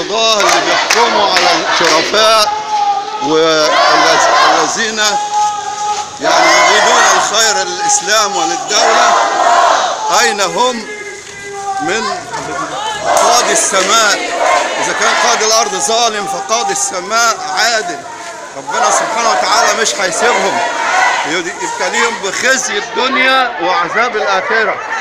القضاة اللي بيحكموا على الشرفاء والذين يعني يريدون الخير للإسلام وللدولة أين هم من قاضي السماء؟ إذا كان قاضي الأرض ظالم فقاضي السماء عادل. ربنا سبحانه وتعالى مش هيسيبهم. يبتليهم بخزي الدنيا وعذاب الآخرة.